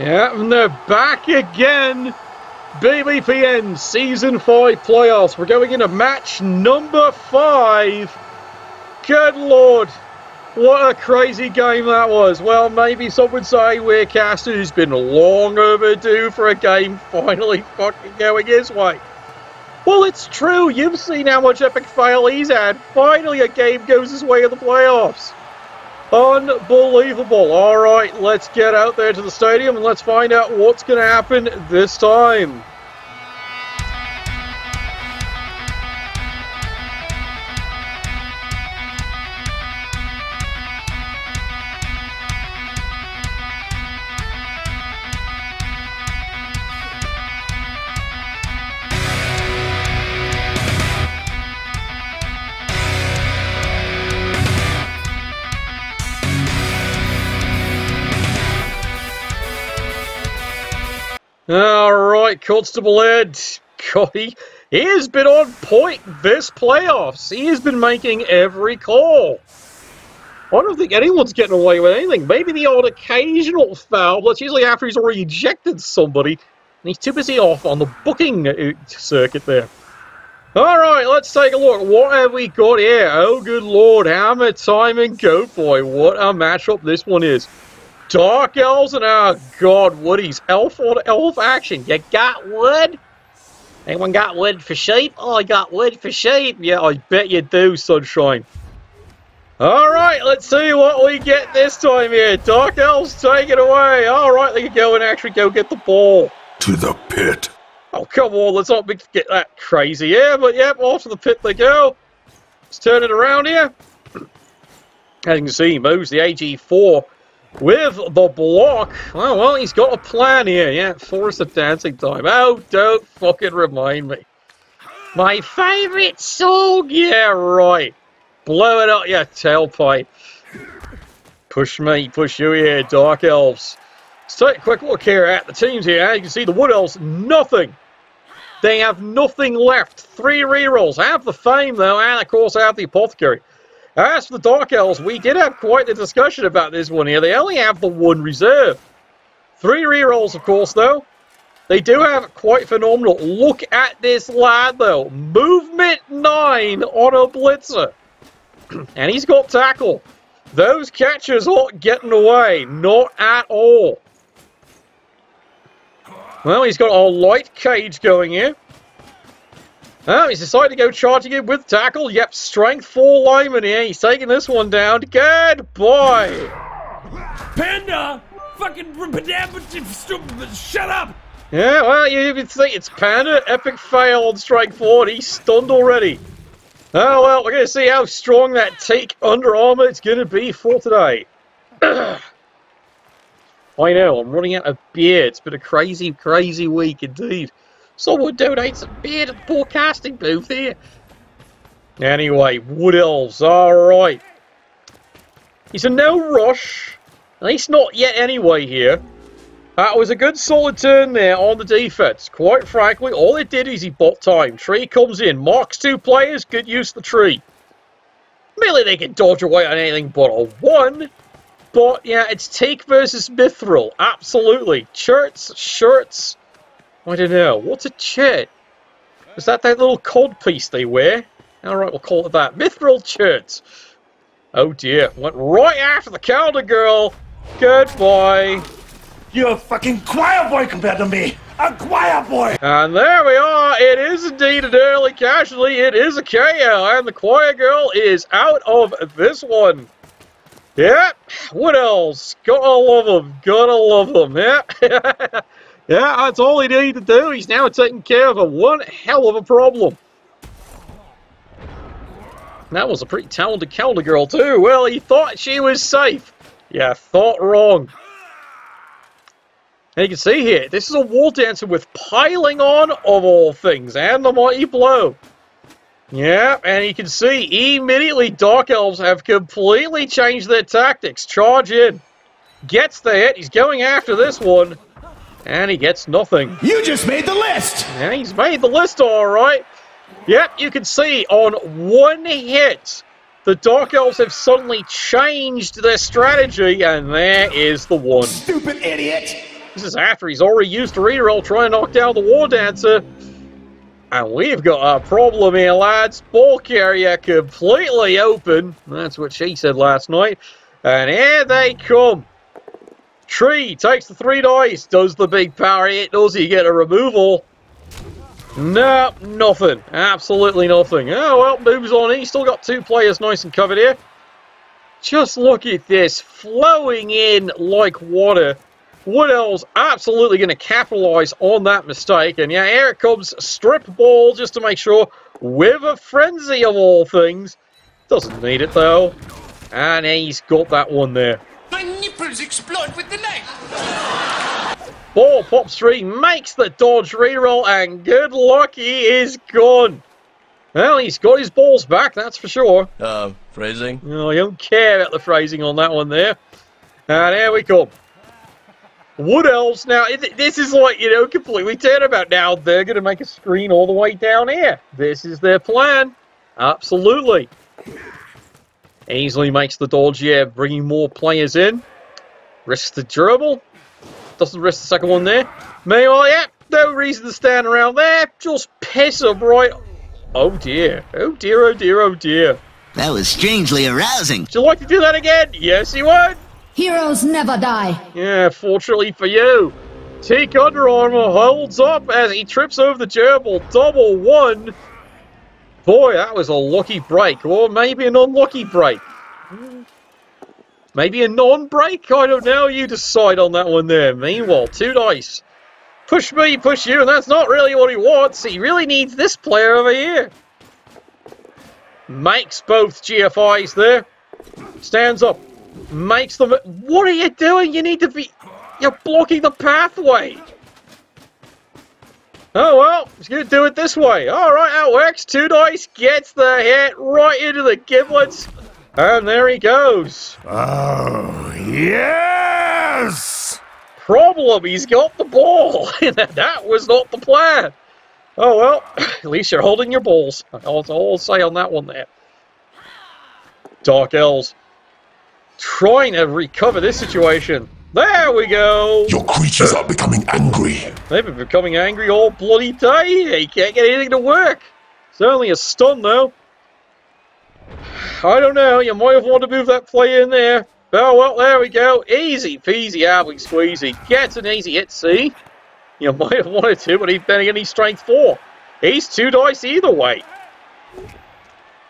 Yeah, and they're back again. BBPN Season 5 playoffs. We're going into match number 5. Good lord. What a crazy game that was. Well, maybe some would say Weircaster has been long overdue for a game finally fucking going his way. Well, it's true. You've seen how much epic fail he's had. Finally, a game goes his way in the playoffs. Unbelievable. All right, let's get out there to the stadium and let's find out what's going to happen this time. All right, Constable Ed. God, he, he has been on point this playoffs. He has been making every call. I don't think anyone's getting away with anything. Maybe the odd occasional foul, it's usually after he's already ejected somebody. And he's too busy off on the booking circuit there. All right, let's take a look. What have we got here? Oh, good lord. Hammer time and Goat Boy. What a matchup this one is. Dark Elves and, oh god, Woody's elf on elf action. You got wood? Anyone got wood for sheep? Oh, I got wood for sheep. Yeah, I bet you do, Sunshine. Alright, let's see what we get this time here. Dark Elves, take it away. Alright, they can go and actually go get the ball. To the pit. Oh, come on, let's not get that crazy. Yeah, but yep, off to the pit they go. Let's turn it around here. As you can see, he moves the AG4 with the block. Well, well, he's got a plan here. Yeah, force the dancing time. Oh, don't fucking remind me. My favourite song. Yeah, right. Blow it up, your tailpipe. Push me, push you here, Dark Elves. Let's take a quick look here at the teams here. You can see, the Wood Elves, nothing. They have nothing left. Three rerolls. Have the Fame, though, and, of course, have the Apothecary. As for the Dark Elves, we did have quite a discussion about this one here. They only have the one reserve. Three rerolls, of course, though. They do have quite phenomenal. Look at this lad, though. Movement 9 on a blitzer. and he's got tackle. Those catchers aren't getting away. Not at all. Well, he's got a light cage going here. Oh, he's decided to go charging in with tackle. Yep, strength 4 lineman here. He's taking this one down. Good boy. Panda! Fucking stupid. shut up! Yeah, well, you even see it's Panda. Epic fail on strike 4. He's stunned already. Oh, well, we're going to see how strong that take Under Armour is going to be for today. I know, I'm running out of beer. It's been a crazy, crazy week indeed. Someone donate some beer to the broadcasting booth here. Anyway, Wood Elves, alright. He's a no rush. At least not yet anyway here. That was a good solid turn there on the defense. Quite frankly, all it did is he bought time. Tree comes in. Marks two players, good use the tree. Merely they can dodge away on anything but a one. But yeah, it's Take versus Mithril. Absolutely. Shirts, shirts, I don't know. What's a chit? Is that that little cod piece they wear? Alright, we'll call it that. Mithril chits. Oh dear. Went right after the calendar girl. Goodbye. You're a fucking choir boy compared to me. A choir boy. And there we are. It is indeed an early casualty. It is a KO. And the choir girl is out of this one. Yeah. What else? Gotta love them. Gotta love them. Yeah. Yeah, that's all he needed to do. He's now taking care of a one hell of a problem. That was a pretty talented Calder girl too. Well, he thought she was safe. Yeah, thought wrong. And you can see here, this is a war dancer with piling on of all things, and the mighty blow. Yeah, and you can see immediately Dark Elves have completely changed their tactics. Charge in. Gets the hit. He's going after this one. And he gets nothing. You just made the list! Yeah, he's made the list all right. Yep, you can see on one hit, the Dark Elves have suddenly changed their strategy, and there is the one. Stupid idiot! This is after he's already used a reroll trying to knock down the War Dancer. And we've got a problem here, lads. Ball carrier completely open. That's what she said last night. And here they come. Tree takes the three dice, does the big parry hit, does he get a removal? No, nothing. Absolutely nothing. Oh, well, moves on. He's still got two players nice and covered here. Just look at this, flowing in like water. Wood Elves absolutely going to capitalize on that mistake. And yeah, here it comes, strip ball just to make sure, with a frenzy of all things. Doesn't need it though. And he's got that one there. My nipples explode with delight. Ball pops three, makes the dodge reroll, and good luck, he is gone. Well, he's got his balls back, that's for sure. Uh, phrasing? Oh, I don't care about the phrasing on that one there. And here we come. Wood Elves, now, this is like, you know, completely turned about now. They're going to make a screen all the way down here. This is their plan. Absolutely. Easily makes the dodge, yeah, bringing more players in. Risks the durable. Doesn't risk the second one there. Meanwhile, yeah, no reason to stand around there. Just piss him right. Oh dear. Oh dear, oh dear, oh dear. That was strangely arousing. Would you like to do that again? Yes, he would. Heroes never die. Yeah, fortunately for you. Teak Under Armour holds up as he trips over the gerbil. Double one. Boy, that was a lucky break. Or maybe an unlucky break. Maybe a non-break? I don't know. You decide on that one there. Meanwhile, two dice. Push me, push you, and that's not really what he wants. He really needs this player over here. Makes both GFIs there. Stands up. Makes them... What are you doing? You need to be... You're blocking the pathway. Oh, well, he's going to do it this way. All right, that works. Two dice gets the hit right into the giblets. And there he goes. Oh, yes! Problem, he's got the ball. that was not the plan. Oh, well, at least you're holding your balls. That's all I'll say on that one there. Dark Elves trying to recover this situation. There we go. Your creatures are becoming angry. They've been becoming angry all bloody day. They can't get anything to work. It's only a stun, though. I don't know. You might have wanted to move that play in there. Oh, well, there we go. Easy peasy, happy squeezy. Gets an easy hit, see? You might have wanted to, but he's then again, he's strength four. He's two dice either way.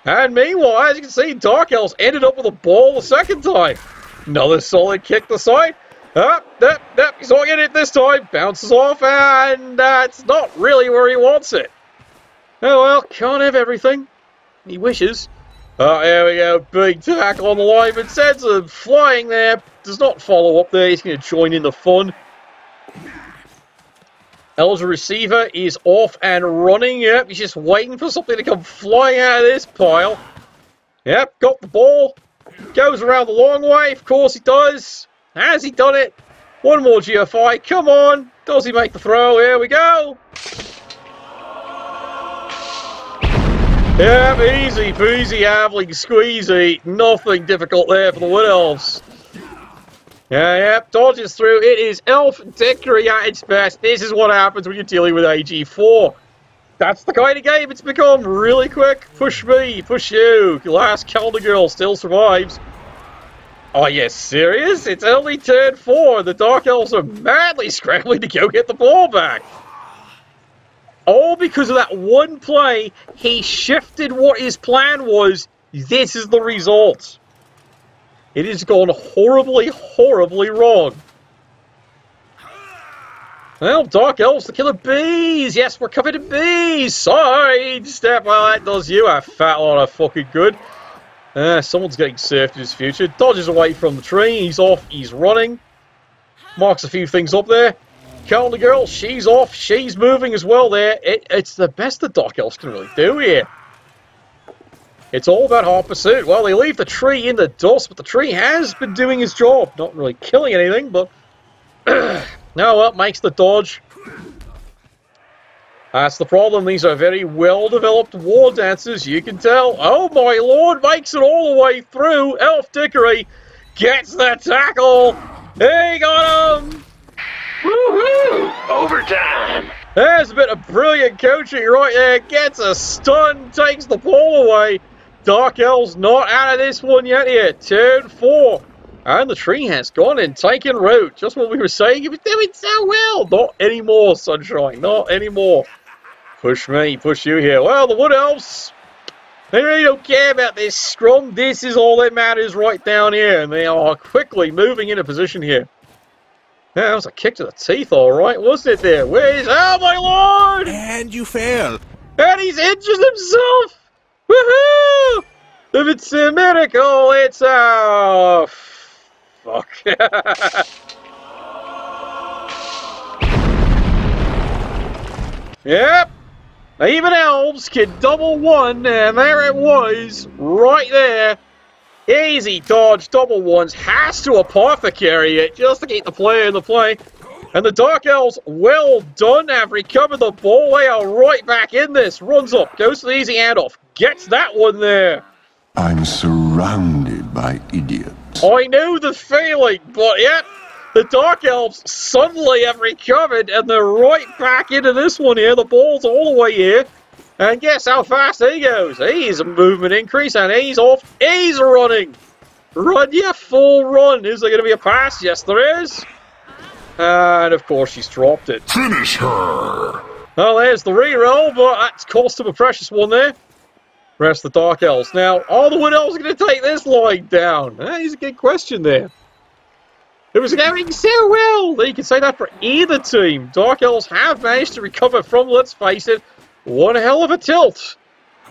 And meanwhile, as you can see, Dark Elves ended up with a ball the second time. Another solid kick to the side. Up, up, up, he's not getting it this time. Bounces off, and that's not really where he wants it. Oh well, can't have everything. He wishes. Oh, there we go. Big tackle on the line, but sends him flying there. Does not follow up there. He's going to join in the fun. Elves receiver is off and running. Yep, he's just waiting for something to come flying out of this pile. Yep, got the ball. Goes around the long way. Of course he does. Has he done it? One more GFI. Come on. Does he make the throw? Here we go. Yep, easy peasy, havling squeezy. Nothing difficult there for the Wood Elves. Yeah, yep, dodges through. It is Elf Dickery at its best. This is what happens when you're dealing with AG4. That's the kind of game it's become. Really quick. Push me, push you. Last Calendar Girl still survives. Oh, are you serious? It's only turn four. The Dark Elves are madly scrambling to go get the ball back. All because of that one play, he shifted what his plan was. This is the result. It has gone horribly, horribly wrong. Well, Dark Elves, the killer bees. Yes, we're covered in bees. Side step. Well, that does you a fat lot of fucking good. Uh, someone's getting surfed in his future. Dodges away from the tree. He's off. He's running. Marks a few things up there. Calendar Girl, she's off. She's moving as well there. It, it's the best the Dark Elves can really do here. It's all about hot pursuit. Well, they leave the tree in the dust, but the tree has been doing his job. Not really killing anything, but... now well, makes the dodge. That's the problem. These are very well-developed war dancers, you can tell. Oh, my lord, makes it all the way through. Elf Dickery gets the tackle. He got him. Woohoo! Overtime! There's a bit of brilliant coaching right there. Gets a stun, takes the ball away. Dark Elves not out of this one yet here. Turn four. And the tree has gone and taken root. Just what we were saying. He was doing so well. Not anymore, Sunshine. Not anymore. Push me, push you here. Well, the Wood Elves, they really don't care about this scrum. This is all that matters right down here. And they are quickly moving into position here. Yeah, that was a kick to the teeth, all right, wasn't it there? Where's... Oh, my lord! And you fail. And he's injured himself! Woohoo! If it's a miracle, it's a... Fuck. yep. Even elves can double one, and there it was, right there. Easy dodge, double ones, has to apothecary it just to keep the player in the play. And the Dark Elves, well done, have recovered the ball. They are right back in this. Runs up, goes to the easy handoff, gets that one there. I'm surrounded by idiots. I know the feeling, but yep, the Dark Elves suddenly have recovered and they're right back into this one here. The ball's all the way here. And guess how fast he goes? He's a movement increase and he's off. He's running. Run, yeah, full run. Is there going to be a pass? Yes, there is. And of course, she's dropped it. Finish her! Well, there's the reroll, but that's cost him a precious one there. Rest the Dark Elves. Now, are the Wood Elves going to take this line down? That is a good question there. It was going so well. You can say that for either team. Dark Elves have managed to recover from, let's face it, one hell of a tilt.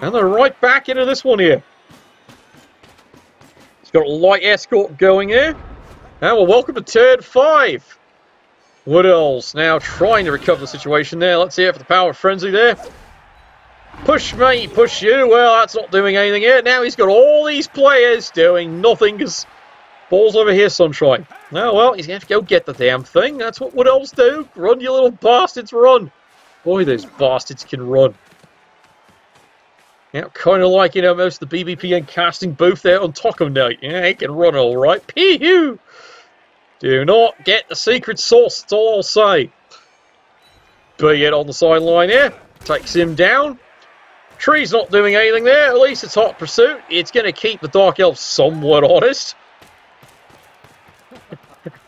And they're right back into this one here. He's got a light escort going here. And well, welcome to turn five. Wood Elves now trying to recover the situation there. Let's see it for the power of frenzy there. Push me, push you. Well, that's not doing anything here. Now he's got all these players doing nothing because ball's over here, Sunshine. Oh, well, he's going to have to go get the damn thing. That's what Wood Elves do. Run, you little bastards, run. Boy, those bastards can run. Yeah, kind of like, you know, most of the BBPN casting booth there on Taco Night. Yeah, he can run all right. Pee-hoo! Do not get the secret sauce, that's all I'll say. Be it on the sideline here. Takes him down. Tree's not doing anything there. At least it's hot pursuit. It's going to keep the Dark Elves somewhat honest.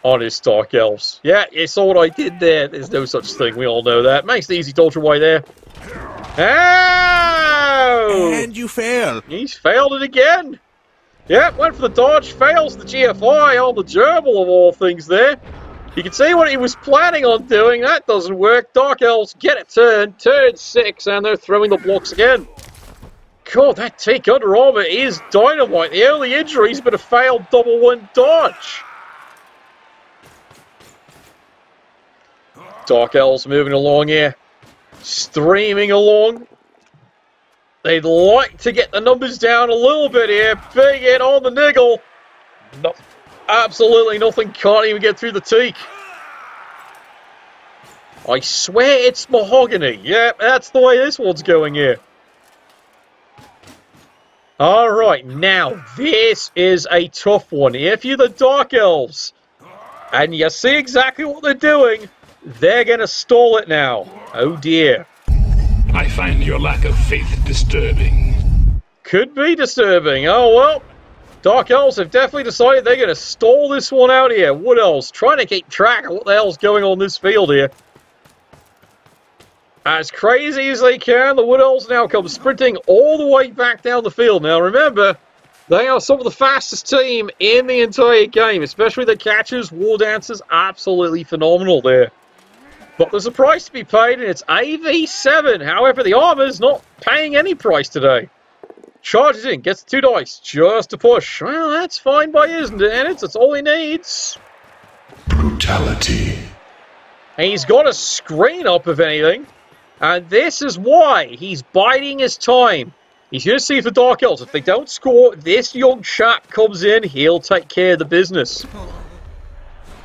Honest Dark Elves. Yeah, you saw what I did there. There's no such thing. We all know that. Makes the easy dodge away there. Oh! And you fail. He's failed it again. Yep, went for the dodge, fails the GFI on the gerbil of all things there. You can see what he was planning on doing. That doesn't work. Dark Elves get it turn. Turn six, and they're throwing the blocks again. God, that take under armor is dynamite. The only injury's been a failed double one dodge. Dark Elves moving along here. Streaming along. They'd like to get the numbers down a little bit here. Big hit on the niggle. No, absolutely nothing. Can't even get through the teak. I swear it's mahogany. Yeah, that's the way this one's going here. Alright, now, this is a tough one. If you're the Dark Elves, and you see exactly what they're doing, they're going to stall it now. Oh dear. I find your lack of faith disturbing. Could be disturbing. Oh, well. Dark Elves have definitely decided they're going to stall this one out here. Wood Elves trying to keep track of what the hell's going on this field here. As crazy as they can, the Wood Elves now come sprinting all the way back down the field. Now, remember, they are some of the fastest team in the entire game, especially the catchers, war dancers, absolutely phenomenal there. But there's a price to be paid, and it's AV7. However, the armor's not paying any price today. Charges in, gets two dice, just to push. Well, that's fine by isn't it? And it's, it's all he needs. Brutality. And he's got a screen up, if anything. And this is why he's biding his time. He's going to see if the Dark Elves, if they don't score, this young chap comes in, he'll take care of the business.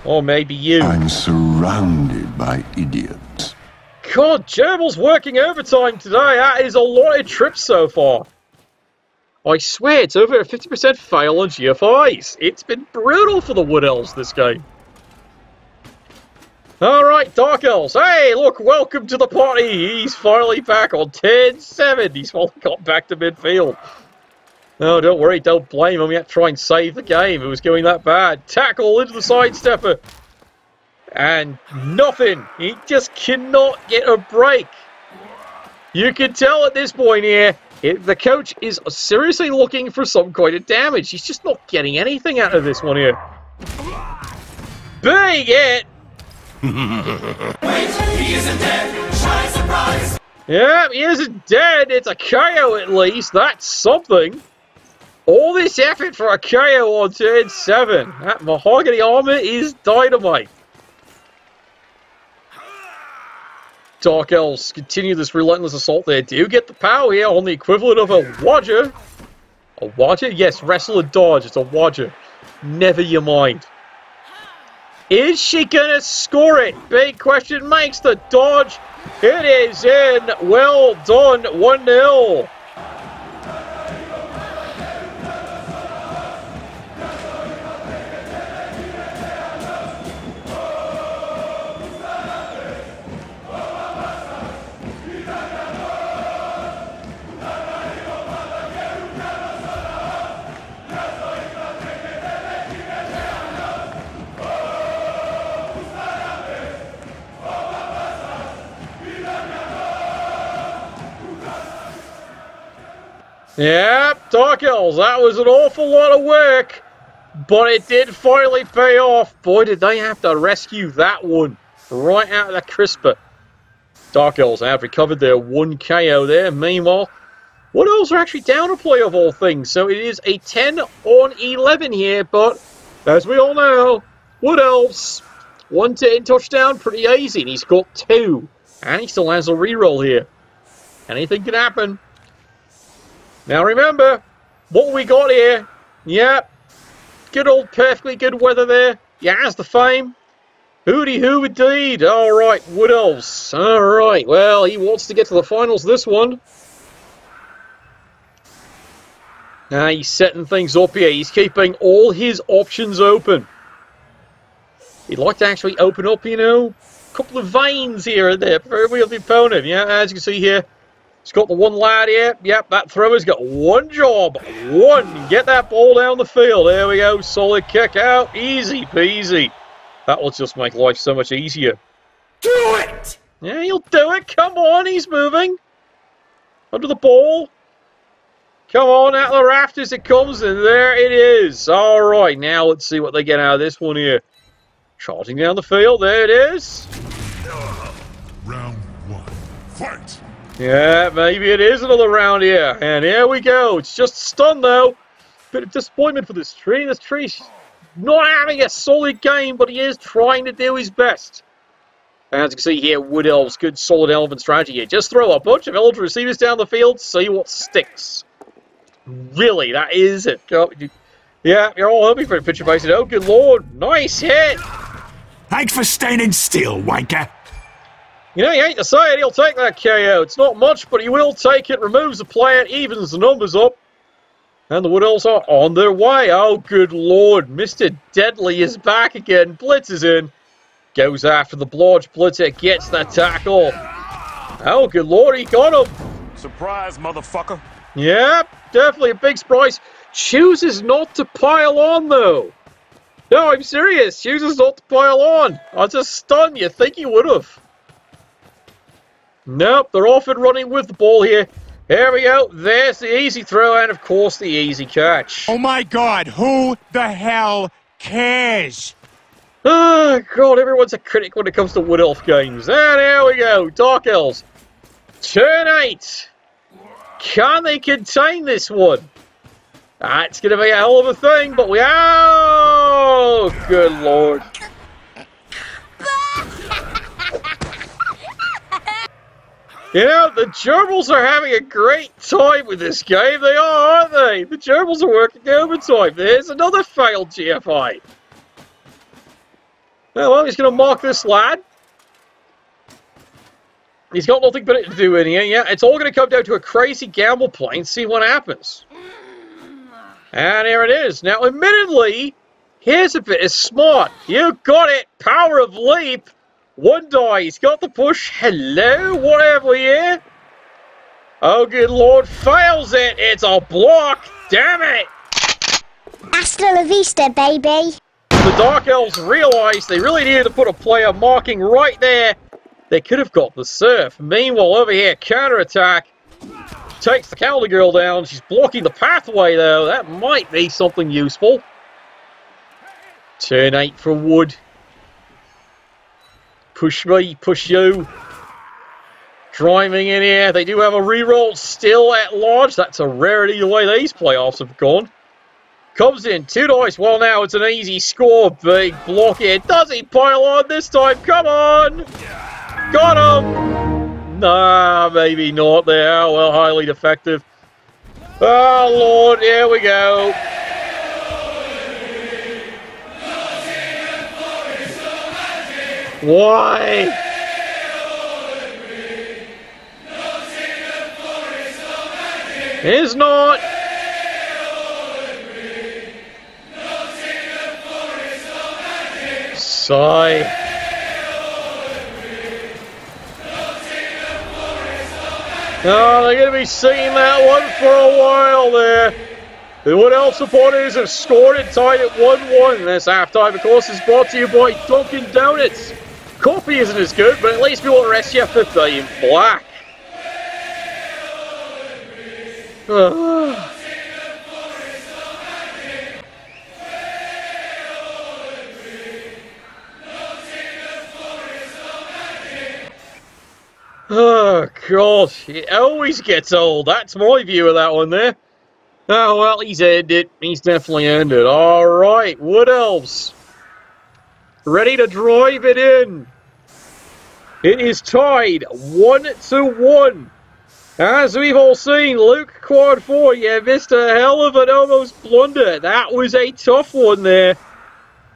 Or maybe you. I'm surrounded by idiots. God, Gerbil's working overtime today. That is a lot of trips so far. I swear, it's over a 50% fail on GFIs. It's been brutal for the Wood Elves this game. Alright, Dark Elves. Hey, look, welcome to the party. He's finally back on 10-7. He's finally got back to midfield. No, don't worry, don't blame him. yet. try and save the game. It was going that bad. Tackle into the sidestepper. And nothing. He just cannot get a break. You can tell at this point here, it, the coach is seriously looking for some kind of damage. He's just not getting anything out of this one here. Big hit! Wait, he isn't dead. Shy surprise. Yeah, he isn't dead. It's a KO at least. That's something. All this effort for a KO on turn 7. That mahogany armor is dynamite. Dark Elves continue this relentless assault. They do get the power here on the equivalent of a Wadger. A Wadger? Yes, wrestle and dodge. It's a Wadger. Never you mind. Is she going to score it? Big question makes the dodge. It is in. Well done. 1-0. Yep, Dark Elves, that was an awful lot of work, but it did finally pay off. Boy, did they have to rescue that one right out of the crisper. Dark Elves have recovered their one KO there. Meanwhile, Wood Elves are actually down a play of all things, so it is a 10 on 11 here, but as we all know, Wood Elves, 1 10 touchdown, pretty easy, and he's got two, and he still has a reroll here. Anything can happen. Now remember, what we got here, yep, good old perfectly good weather there. Yeah, has the fame. Hooty hoo indeed. Alright, Wood Elves. Alright, well, he wants to get to the finals this one. Now he's setting things up here. He's keeping all his options open. He'd like to actually open up, you know, a couple of veins here and there, preferably of the opponent. Yeah, as you can see here, He's got the one lad here. Yep, that thrower's got one job. One. Get that ball down the field. There we go. Solid kick out. Easy peasy. That will just make life so much easier. Do it! Yeah, he'll do it. Come on, he's moving. Under the ball. Come on, out of the rafters it comes, and there it is. All right, now let's see what they get out of this one here. Charging down the field. There it is. Round one. Fight! Yeah, maybe it is another round here. And here we go. It's just stun, though. Bit of disappointment for this tree. This tree's not having a solid game, but he is trying to do his best. As you can see here, Wood Elves, good solid elephant strategy here. Just throw a bunch of elder receivers down the field, see what sticks. Really, that is it. Yeah, you're all hoping for a picture base. Oh, good lord. Nice hit. Thanks for standing still, wanker. You know, he hate to say it, he'll take that KO. It's not much, but he will take it, removes the player, evens the numbers up. And the Wood Elves are on their way. Oh, good lord. Mr. Deadly is back again. Blitz is in. Goes after the Blodge. Blitzer gets the tackle. Oh, good lord, he got him. Surprise, motherfucker. Yep, definitely a big surprise. Chooses not to pile on, though. No, I'm serious. Chooses not to pile on. I just stunned you. Think he would have. Nope, they're off and running with the ball here. Here we go. There's the easy throw and, of course, the easy catch. Oh my god, who the hell cares? Oh, God, everyone's a critic when it comes to Wood Elf games. Ah, and here we go. Dark Elves. Turn 8. Can they contain this one? That's going to be a hell of a thing, but we... Oh, good lord. You know, the gerbils are having a great time with this game. They are, aren't they? The gerbils are working overtime. There's another failed GFI. well, he's going to mark this lad. He's got nothing better to do in here. Yeah, it's all going to come down to a crazy gamble play and see what happens. And here it is. Now, admittedly, here's a bit of smart. You got it. Power of leap. One die. He's got the push. Hello, whatever here. Oh, good lord. Fails it. It's a block. Damn it. Hasta la vista, baby. The Dark Elves realised they really needed to put a player marking right there. They could have got the Surf. Meanwhile, over here, counter-attack. Takes the Counter Girl down. She's blocking the pathway, though. That might be something useful. Turn 8 for Wood. Push me, push you. Driving in here. They do have a reroll still at large. That's a rarity the way these playoffs have gone. Comes in, two dice. Well, now it's an easy score. Big block here. Does he pile on this time? Come on! Got him! Nah, maybe not there. Well, highly defective. Oh, Lord, here we go. Why? It's not. Sigh. Oh, they're going to be singing that one for a while there. The Wood Elf supporters have scored and tied at 1-1. This halftime, of course, is brought to you by Dunkin' Donuts. Coffee isn't as good, but at least we won't rest you for being black. Ah. Oh, God. It always gets old. That's my view of that one there. Oh, well, he's earned it. He's definitely earned it. All right, Wood Elves. Ready to drive it in. It is tied one to one. As we've all seen, Luke Quad 4, yeah, missed a hell of an almost blunder. That was a tough one there.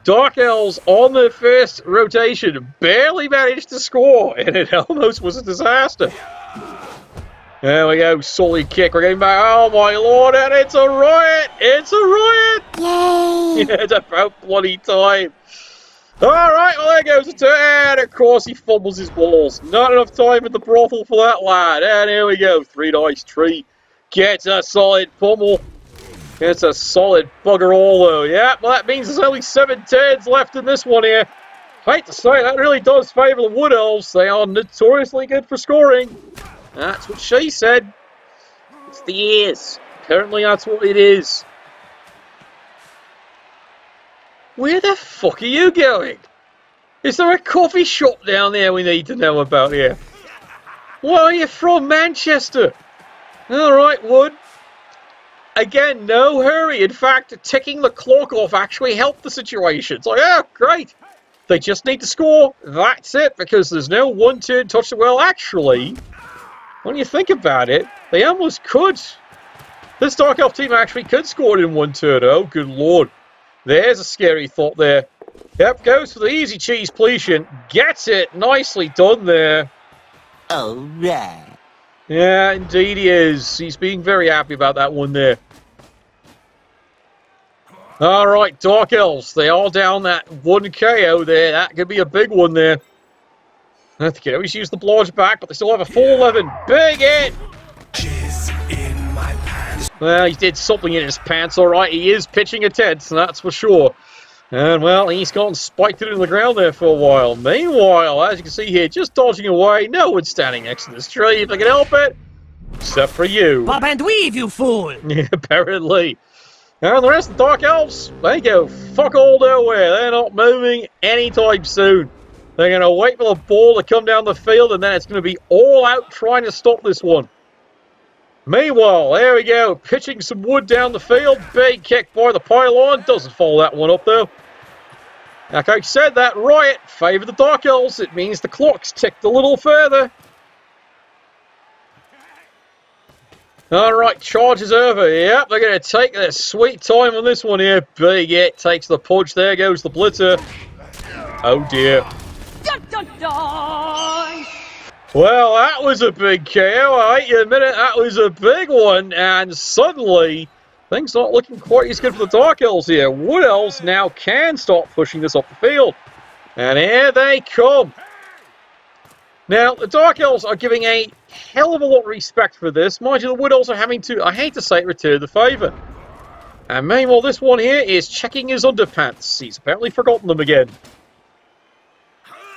Dark Elves on the first rotation barely managed to score, and it almost was a disaster. There we go, solid kick. We're getting back. Oh my lord, and it's a riot! It's a riot! Yay! Yeah, it's about bloody time. Alright, well there goes the turn. And of course he fumbles his balls. Not enough time at the brothel for that lad. And here we go. Three dice tree. Gets a solid pummel. It's a solid bugger all though. Yeah, well that means there's only seven turns left in this one here. I Hate to say, that really does favour the Wood Elves. They are notoriously good for scoring. That's what she said. It's the ears. Apparently that's what it is. Where the fuck are you going? Is there a coffee shop down there we need to know about here? Why are you from Manchester? Alright, Wood. Again, no hurry. In fact, ticking the clock off actually helped the situation. It's like, oh, great. They just need to score. That's it, because there's no one-turn touch. Well, actually, when you think about it, they almost could. This Dark Elf team actually could score it in one turn. Oh, good lord. There's a scary thought there. Yep, goes for the easy cheese pletion. Gets it. Nicely done there. All right. Yeah, Yeah, indeed he is. He's being very happy about that one there. All right, Dark Elves. They are down that one KO there. That could be a big one there. I think they always use the blodge back, but they still have a full 11. Big hit! Well, he did something in his pants, all right. He is pitching a tent, that's for sure. And, well, he's gone spiked it into the ground there for a while. Meanwhile, as you can see here, just dodging away. No one's standing next to this tree if they can help it. Except for you. Bob and weave, you fool! Yeah, apparently. And the rest of the Dark Elves, they go fuck all their way. They're not moving anytime soon. They're going to wait for the ball to come down the field, and then it's going to be all out trying to stop this one. Meanwhile, there we go, pitching some wood down the field. Big kick by the pylon. Doesn't follow that one up, though. Like I said, that riot favoured the Dark Elves. It means the clock's ticked a little further. Alright, charge is over. Yep, they're going to take their sweet time on this one here. Big hit, takes the punch. There goes the blitzer. Oh dear. Dun, dun, dun. Well, that was a big KO. I hate you admit it, that was a big one. And suddenly, things not looking quite as good for the Dark Elves here. Wood Elves now can start pushing this off the field. And here they come. Now, the Dark Elves are giving a hell of a lot of respect for this. Mind you, the Wood Elves also having to, I hate to say it, return the favour. And meanwhile, this one here is checking his underpants. He's apparently forgotten them again.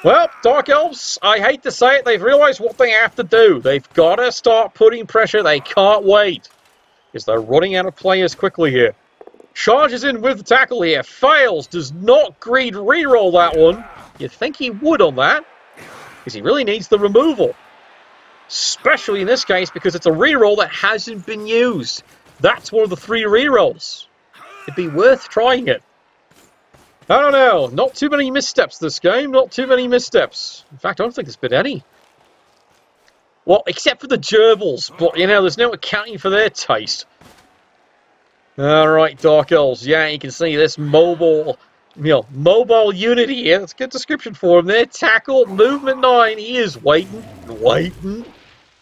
Well, Dark Elves, I hate to say it, they've realised what they have to do. They've got to start putting pressure. They can't wait. Because they're running out of players quickly here. Charges in with the tackle here. Fails. Does not greed re-roll that one. You'd think he would on that. Because he really needs the removal. Especially in this case because it's a re-roll that hasn't been used. That's one of the three re-rolls. It'd be worth trying it. I don't know. Not too many missteps this game. Not too many missteps. In fact, I don't think there's been any. Well, except for the gerbils. But, you know, there's no accounting for their taste. Alright, Dark Elves. Yeah, you can see this mobile, you know, mobile unity here. That's a good description for him there. Tackle, movement 9. He is waiting, waiting.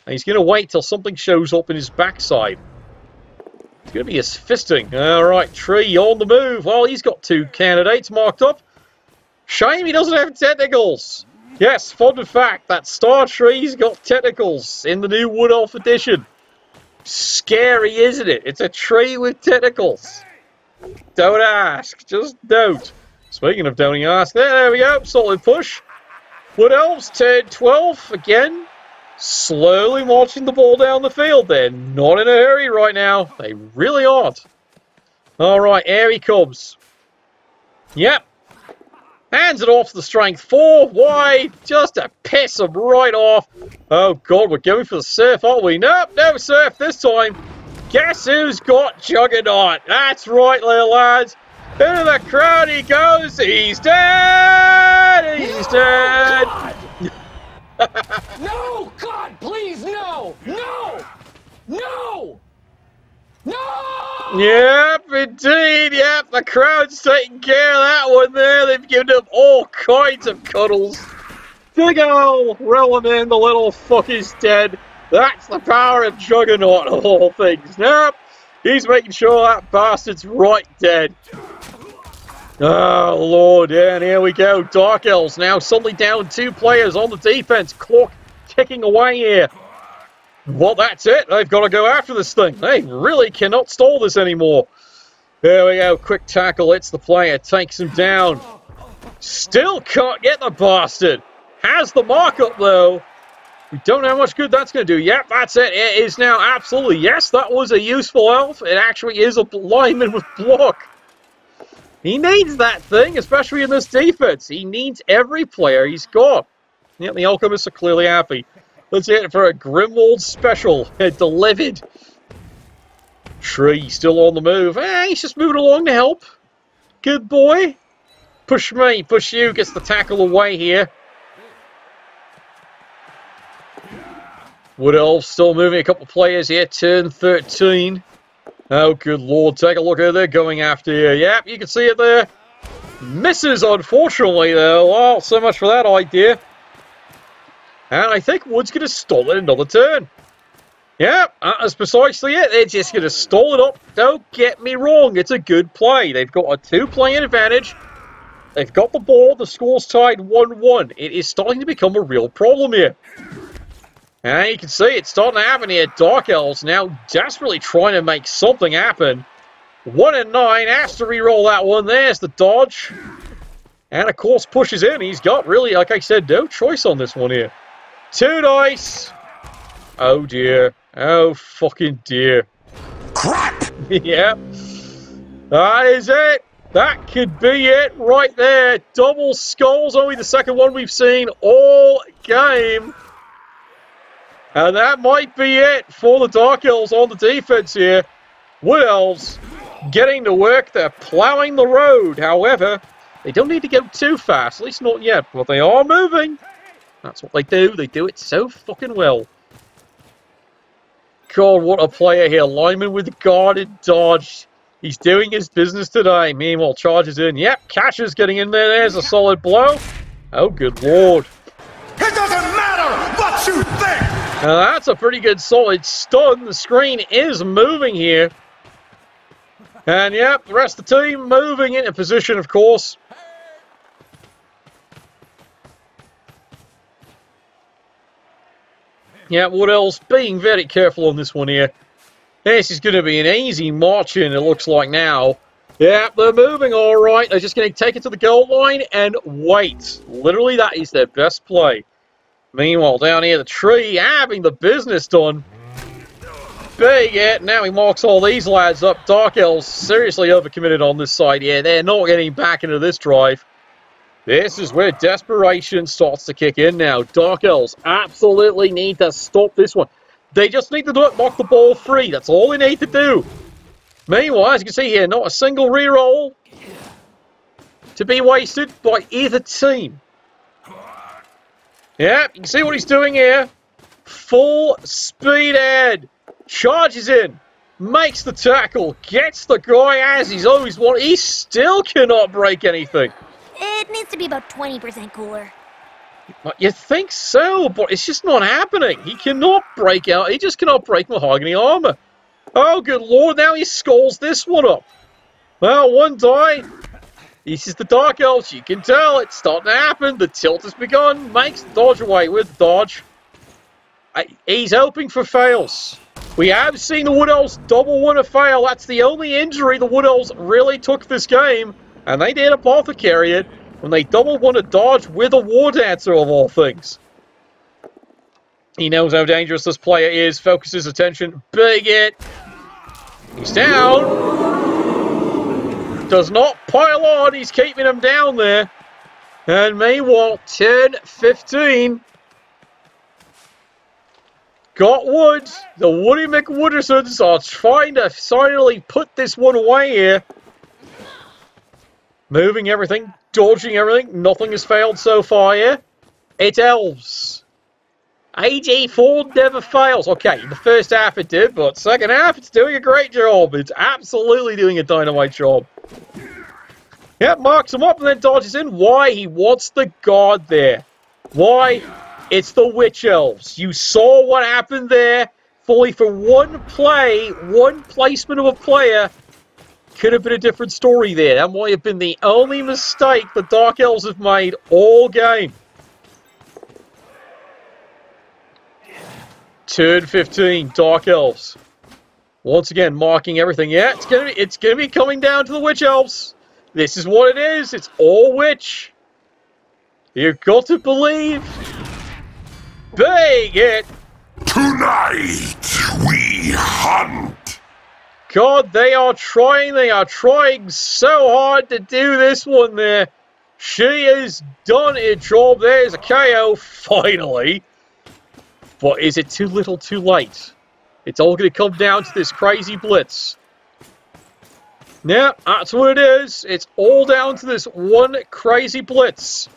And he's going to wait till something shows up in his backside. It's going to be his fisting. Alright, Tree on the move. Well, he's got two candidates marked up. Shame he doesn't have tentacles. Yes, fun fact, that Star Tree's got tentacles in the new Wood Elf edition. Scary, isn't it? It's a tree with tentacles. Don't ask, just don't. Speaking of don't ask, there, there we go, solid push. Wood Elves, turn 12, again, slowly marching the ball down the field. They're not in a hurry right now. They really aren't. All right, here he comes. Yep. Hands it off to the strength four. Why? Just to piss him right off. Oh, God, we're going for the surf, aren't we? Nope, no surf this time. Guess who's got Juggernaut? That's right, little lads. Into the crowd he goes. He's dead. He's dead. No! God, please, no! No! No! No! Yep, indeed, yep. The crowd's taking care of that one there. They've given him all kinds of cuddles. Big rolling in, the little fuck is dead. That's the power of Juggernaut of all things. Nope, he's making sure that bastard's right dead. Oh, Lord, yeah, and here we go. Dark Elves now suddenly down two players on the defense. Clock ticking away here. Well, that's it. They've got to go after this thing. They really cannot stall this anymore. There we go. Quick tackle. It's the player. Takes him down. Still can't get the bastard. Has the markup, though. We don't know how much good that's going to do. Yep, that's it. It is now absolutely. Yes, that was a useful elf. It actually is a lineman with block. He needs that thing, especially in this defense. He needs every player he's got. Yep, the Alchemists are clearly happy. Let's hit it for a Grimwald special. delivered. Tree still on the move. Eh, he's just moving along to help. Good boy. Push me, push you. Gets the tackle away here. Wood Elves still moving a couple players here. Turn 13. Oh, good lord. Take a look who they're going after you. Yep, you can see it there. Misses, unfortunately, though. Well, so much for that idea. And I think Wood's going to stall it another turn. Yeah, that's precisely it. They're just going to stall it up. Don't get me wrong. It's a good play. They've got a two-play advantage. They've got the ball. The score's tied 1-1. It is starting to become a real problem here. And you can see it's starting to happen here. Dark Elves now desperately trying to make something happen. 1 and 9. Has to re-roll that one. There's the dodge. And, of course, pushes in. He's got really, like I said, no choice on this one here. Two dice. Oh dear. Oh fucking dear. Crap! yep. That is it. That could be it right there. Double skulls, only the second one we've seen all game. And that might be it for the Dark Elves on the defense here. Wood Elves getting to work. They're plowing the road. However, they don't need to go too fast, at least not yet, but they are moving. That's what they do. They do it so fucking well. God, what a player here. Lineman with guarded dodge. He's doing his business today. Meanwhile, charges in. Yep, Cash is getting in there. There's a solid blow. Oh, good lord. It doesn't matter what you think! Now, that's a pretty good solid stun. The screen is moving here. And, yep, the rest of the team moving into position, of course. Yeah, what else? Being very careful on this one here. This is going to be an easy marching, it looks like now. Yeah, they're moving all right. They're just going to take it to the goal line and wait. Literally, that is their best play. Meanwhile, down here, the tree having the business done. Big hit. Now he marks all these lads up. Dark Elves seriously overcommitted on this side Yeah, They're not getting back into this drive. This is where desperation starts to kick in now. Dark Elves absolutely need to stop this one. They just need to do it, knock the ball free. That's all they need to do. Meanwhile, as you can see here, not a single reroll to be wasted by either team. Yeah, you can see what he's doing here. Full speed ahead. Charges in. Makes the tackle. Gets the guy as he's always wanted. He still cannot break anything. It needs to be about 20% cooler. You think so, but it's just not happening. He cannot break out. He just cannot break mahogany armor. Oh, good lord, now he skulls this one up. Well, one die. This is the Dark Elves. You can tell it's starting to happen. The tilt has begun. Makes the dodge away with dodge. I, he's hoping for fails. We have seen the Wood Elves double win a fail. That's the only injury the Wood Elves really took this game. And they did apothecary it when they double won a dodge with a War Dancer of all things. He knows how dangerous this player is, focuses attention, big it. He's down. Does not pile on, he's keeping him down there. And meanwhile, 10 15. Got Woods. The Woody McWoodersons are trying to finally put this one away here. Moving everything, dodging everything. Nothing has failed so far here. It Elves. AG4 never fails. Okay, the first half it did, but second half it's doing a great job. It's absolutely doing a dynamite job. Yep, marks him up and then dodges in. Why? He wants the guard there. Why? It's the Witch Elves. You saw what happened there. Fully for one play, one placement of a player, could have been a different story there. That might have been the only mistake the Dark Elves have made all game. Turn 15, Dark Elves. Once again, marking everything. Yeah, it's gonna be it's gonna be coming down to the Witch Elves. This is what it is. It's all witch. You've got to believe. Big it. Tonight we hunt. God, they are trying. They are trying so hard to do this one there. She has done her job. There's a KO, finally. But is it too little too late? It's all going to come down to this crazy blitz. Yeah, that's what it is. It's all down to this one crazy blitz.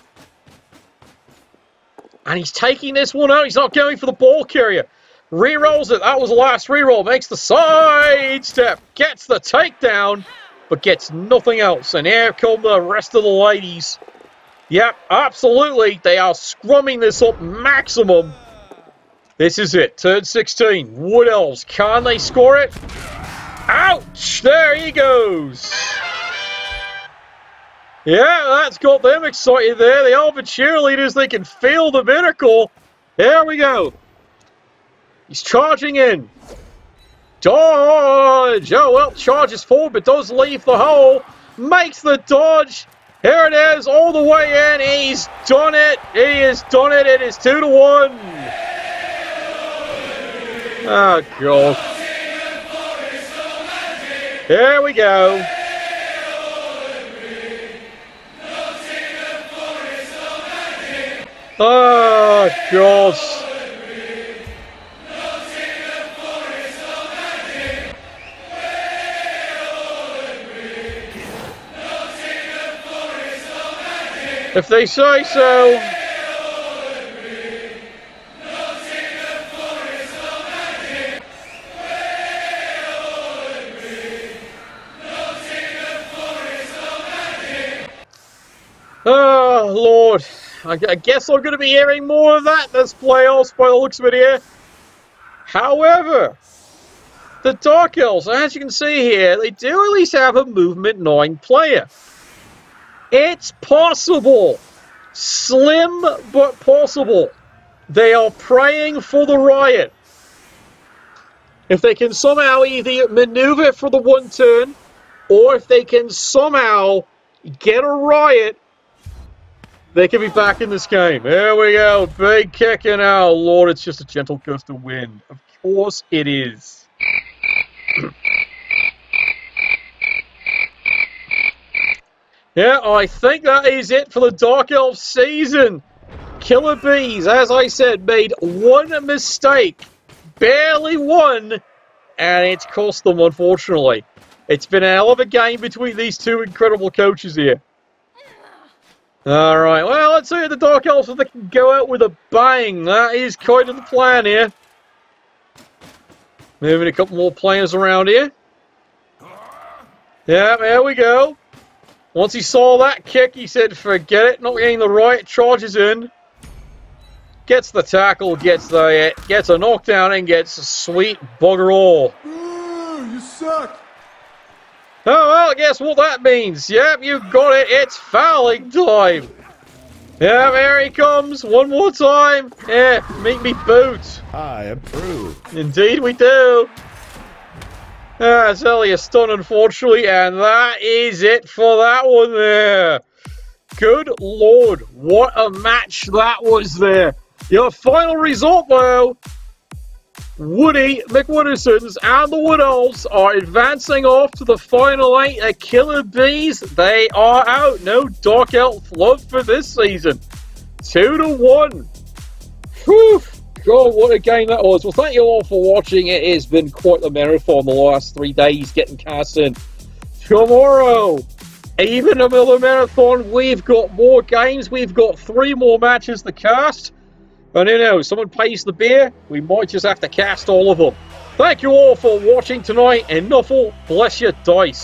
And he's taking this one out. He's not going for the ball carrier. Rerolls it. That was the last reroll. Makes the side step. Gets the takedown. But gets nothing else. And here come the rest of the ladies. Yep, absolutely. They are scrumming this up maximum. This is it. Turn 16. Wood Elves. Can they score it? Ouch! There he goes. Yeah, that's got them excited there. The cheerleaders. They can feel the miracle. Here we go. He's charging in. Dodge! Oh, well, charges forward, but does leave the hole. Makes the dodge. Here it is, all the way in. He's done it. He has done it. It is two to one. Ah, oh, God. Here we go. Ah, oh, God. If they say so. Oh, Lord. I guess I'm going to be hearing more of that this playoffs by the looks of it here. However, the Dark Elves, as you can see here, they do at least have a Movement 9 player. It's possible. Slim, but possible. They are praying for the riot. If they can somehow either maneuver for the one turn, or if they can somehow get a riot, they can be back in this game. There we go. Big kick and oh lord, it's just a gentle gust of wind. Of course it is. yeah, I think that is it for the Dark Elf season. Killer Bees, as I said, made one mistake. Barely one. And it's cost them, unfortunately. It's been a hell of a game between these two incredible coaches here. Alright, well, let's see if the Dark Elves if they can go out with a bang. That is kind of the plan here. Moving a couple more players around here. Yeah, there we go. Once he saw that kick, he said, forget it, not getting the riot, charges in. Gets the tackle, gets the gets a knockdown, and gets a sweet bugger all. Ooh, you suck. Oh, well, guess what that means. Yep, you got it. It's fouling time. Yeah, there he comes. One more time. Yeah, meet me boot. I approve. Indeed we do. Ah, it's only a stun, unfortunately, and that is it for that one there. Good lord, what a match that was there. Your final result, though, Woody McWoodersons and the Wood Elves are advancing off to the final eight. The Killer Bees, they are out. No Dark Elf love for this season. Two to one. Whew. God, what a game that was. Well, thank you all for watching. It has been quite the marathon the last three days getting cast in. Tomorrow, even another marathon. We've got more games. We've got three more matches to cast. Oh, and who knows, someone pays the beer, we might just have to cast all of them. Thank you all for watching tonight, and Nuffle, bless your dice.